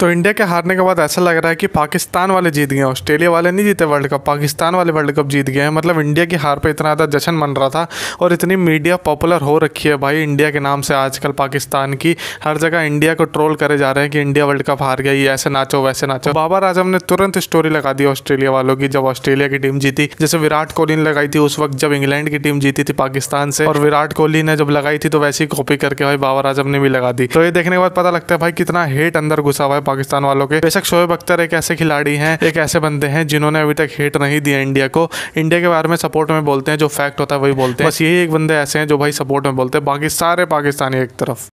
तो इंडिया के हारने के बाद ऐसा लग रहा है कि पाकिस्तान वाले जीत गए ऑस्ट्रेलिया वाले नहीं जीते वर्ल्ड कप, पाकिस्तान वाले वर्ल्ड कप जीत गए हैं। मतलब इंडिया की हार पे इतना ज़्यादा जश्न मन रहा था और इतनी मीडिया पॉपुलर हो रखी है भाई इंडिया के नाम से आजकल पाकिस्तान की। हर जगह इंडिया को ट्रोल करे जा रहे हैं कि इंडिया वर्ल्ड कप हार गया, ये ऐसे नाचो, वैसे नाचो। बाबर आज़म ने तुरंत स्टोरी लगा दी ऑस्ट्रेलिया वालों की, जब ऑस्ट्रेलिया की टीम जीती। जैसे विराट कोहली ने लगाई थी उस वक्त, जब इंग्लैंड की टीम जीती थी पाकिस्तान से। और विराट कोहली ने जब लगाई थी तो वैसी कॉपी करके भाई बाबर आज़म ने भी लगा दी। तो ये देखने के बाद पता लगता है भाई कितना हेट अंदर घुसा हुआ है पाकिस्तान वालों के। बेशक शोएब अख्तर एक ऐसे खिलाड़ी हैं, एक ऐसे बंदे हैं जिन्होंने अभी तक हेट नहीं दिया इंडिया को। इंडिया के बारे में सपोर्ट में बोलते हैं, जो फैक्ट होता है वही बोलते हैं। बस यही एक बंदे ऐसे हैं जो भाई सपोर्ट में बोलते हैं। बाकी सारे पाकिस्तानी एक तरफ़।